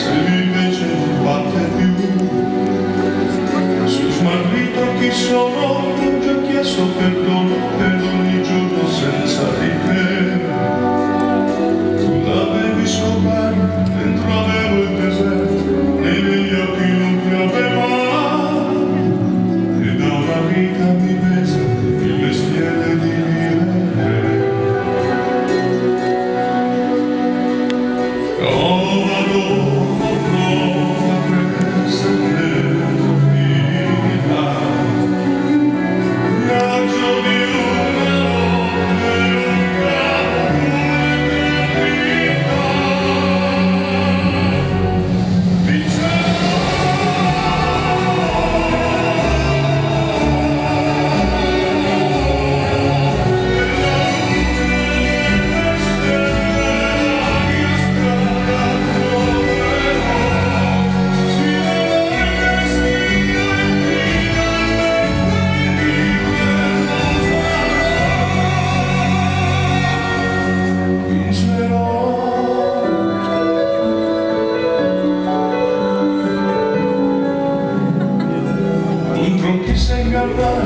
se invece non batte più. Sul smarrito chi your brother.